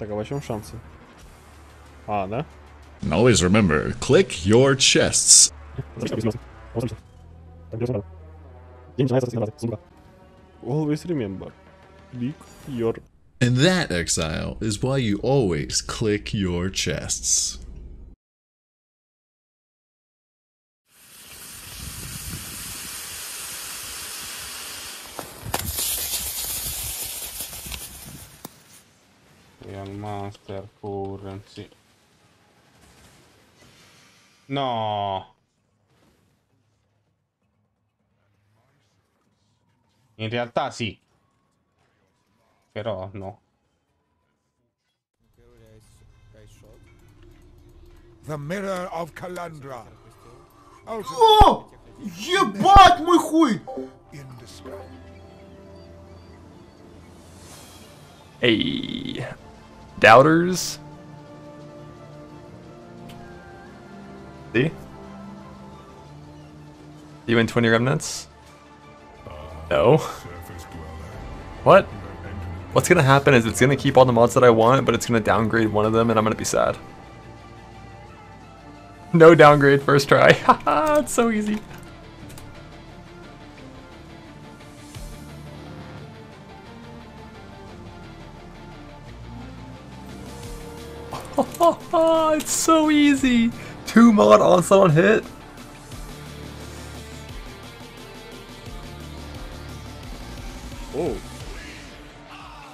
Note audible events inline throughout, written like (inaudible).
Так, а в чем шансы? А, да? And always remember, click your chests. Always remember. Big your And that, Exile, is why you always click your chests. Real Master Currency. No. In realtà sì. Però no. The Mirror of Kalandra. Ultimate О! Ебать мой хуй! indescribable. Doubters. See? You win 20 remnants? No. What? What's gonna happen is it's gonna keep all the mods that I want, but it's gonna downgrade one of them and I'm gonna be sad. (laughs) No downgrade first try. (laughs) Haha, it's so easy. It's so easy. Two mod onslaught hit. Oh.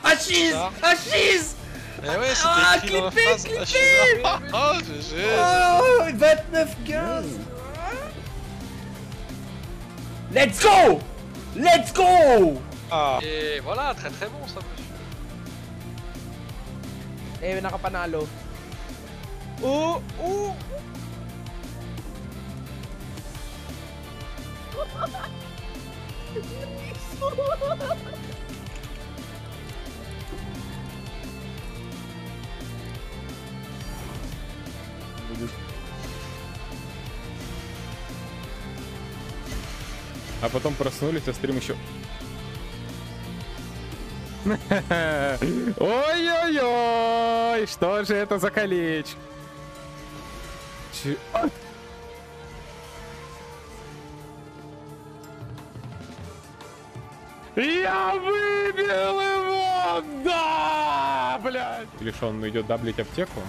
Achise Achise Eh ouais, c'était Ah, écrit dans la phrase. clippé Oh, GG Oh 29-15 Let's go Let's go Ah. Et voilà, très très bon ça, monsieur. Eh, nakapanalo. Oh! Oh! А потом проснулись, а стрим еще... (laughs) Ой-ой-ой! Что же это за колечко? Че-! Я выбил его! Да! Блядь! Или что, он идет даблить аптеку?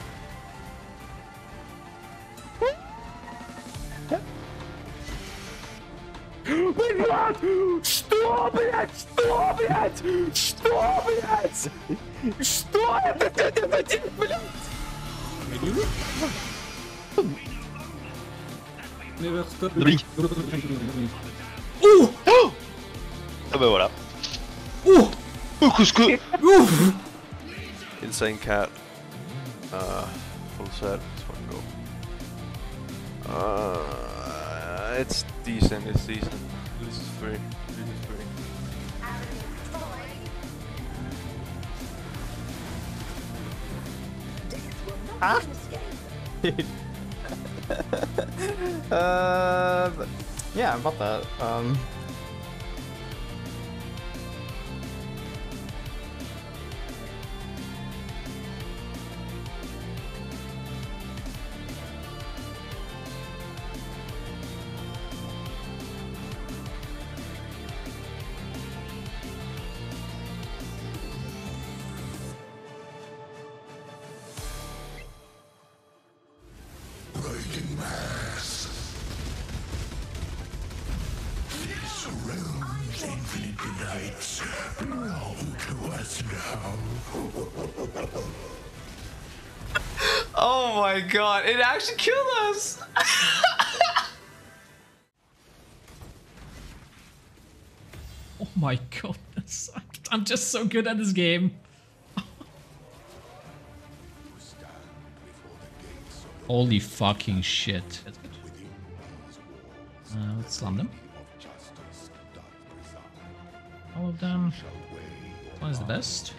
Блядь! Что, блядь? Что, блядь? Что, блядь? Что это сегодня Dolly. Ouh oh Ah bah voilà. Ouh Oh, qu'est-ce que... Ouf Insane cat. Uh, full set. Let's fucking go. Uh, it's decent, it's decent. This is free. This is free. Huh? (laughs) Uh, yeah, about that. Um, (laughs) Oh my god, it actually killed us! (laughs) Oh my goodness. I'm just so good at this game. Holy fucking shit. Uh, let's slam them all of them. One is the best.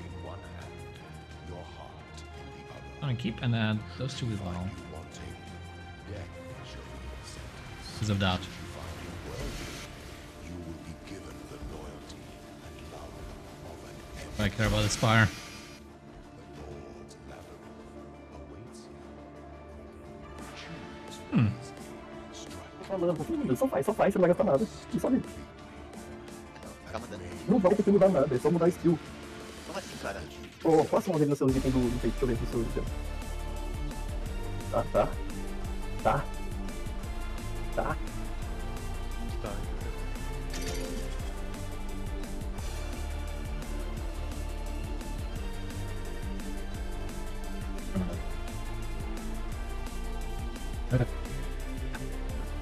I'm gonna keep and add those two as well. Because of that. I care about this fire. Hmm. Nada. Não vai ter que mudar nada, é só mudar a skill. Como assim, cara? Ô, faça uma vez no seu item do do peito, deixa eu ver no seu item. Tá, tá. Tá. Tá.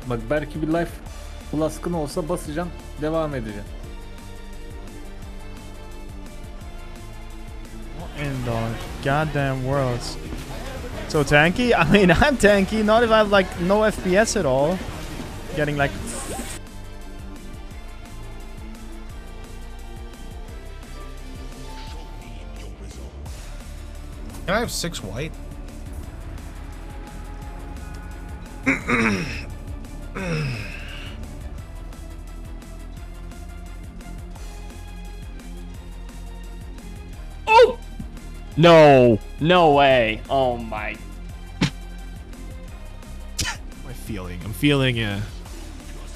Bak belki bir life flaskın olsa basacaksın devam edeceksin. In the goddamn worlds. So tanky? (laughs) I mean, I'm tanky. Not if I have like no FPS at all. Getting like. Can I have six white? (clears throat) (clears throat) No, no way. Oh my. my feeling. I'm feeling uh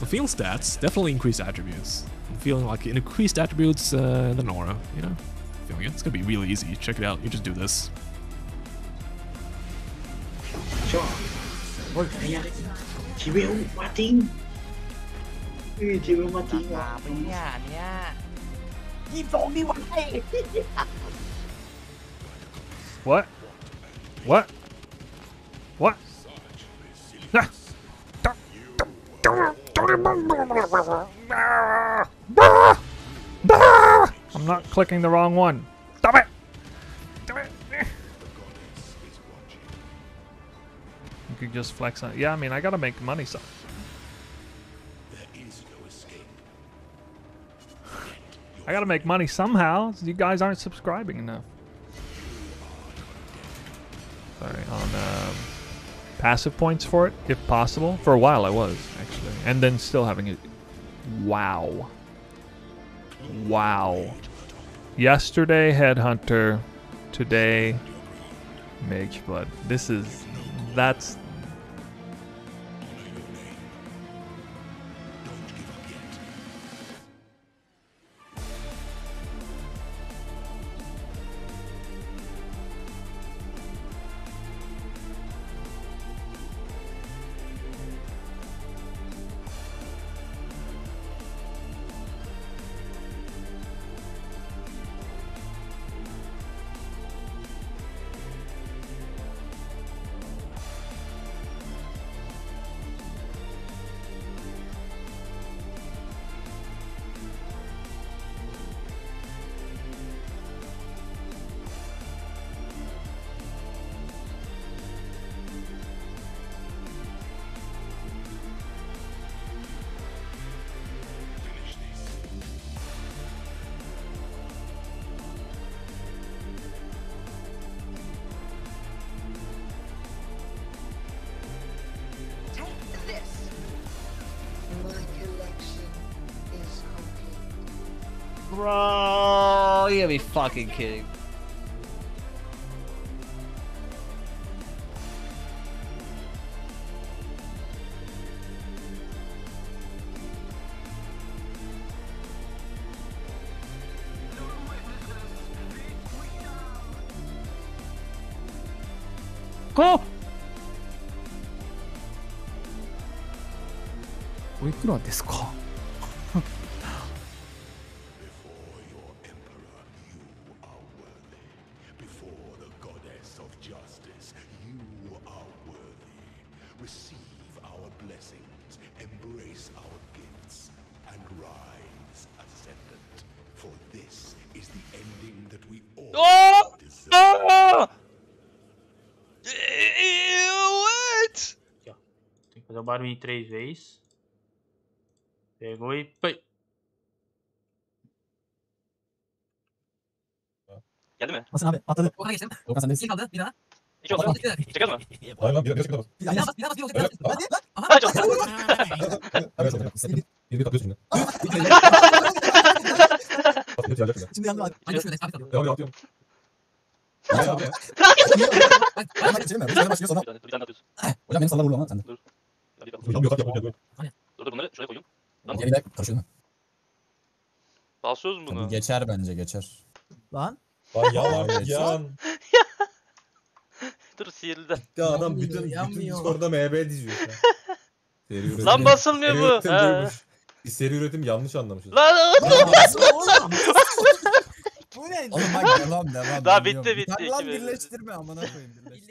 I'm feeling stats, definitely increased attributes. I'm feeling like increased attributes uh than aura, you know? Feeling it. It's gonna be really easy. Check it out. You just do this. Cho. Ôi, anh ạ. Chị Bill Martin. Ừ, chị Bill Martin à. เนี่ยเนี่ย ยี่สิบสองดีวะไอ้ What? What? What? I'm not clicking the wrong one. Stop it! Stop it! You could just flex on. Yeah, I mean, I gotta make money. So. I gotta make money somehow. You guys aren't subscribing enough. Sorry, on um, passive points for it, if possible. For a while I was, actually. And then still having it. Wow. Wow. Yesterday, Headhunter. Today, Mageblood. This is. That's. Bro, you gotta be fucking kidding. Oh! おいくらですか justice, you are worthy. Receive our blessings, embrace our gifts, and rise ascendant. For this is the ending that we all Oh! deserve. Oh! What? Tem que fazer o barulho três vezes. Pegou e. Foi. Geldi mi? Hasan abi atladı. Orada geçtim. Hasan sen Bir kaldı. Bir daha. İki şey oldu. Çıkar mı? Hayır lan bir dakika çıkmaz. Bir daha bas. Bir daha bas. Bir daha bas. Hadi lan. Aha. Çok Evet. Bir bir kapıyorsun (laughs) şimdi. Şimdi yandım abi. Hadi şöyle sabit alıyorum. Devam et atıyorum. Ne abi? Ben bak içerim ben. Sen başlıyor sonra. Bir tane atıyorsun. Hocam benim sallar vurdu ama sende. Dur. Hocam yok at yap. Hani? Dur dur bunları şuraya koyayım. Tamam. Geride karışıyor mu? Basıyoruz bunu. Geçer bence geçer. Lan. Lan yan artık yan. Dur sihirli. Ya adam bütün, bütün yanmıyor. Discord'da MB diziyor şu an. Seri üretim. Lan basılmıyor seri bu. üretim. Biz seri üretim yanlış anlamışız. Lan oğlum. (laughs) Bu ne? Oğlum bak devam devam. Daha bitti, bitti, lan iki bölüm. birleştirme amına koyayım birleştirme.